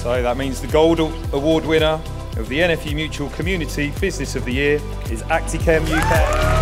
So that means the Gold Award winner of the NFU Mutual Community Business of the Year is Actichem UK.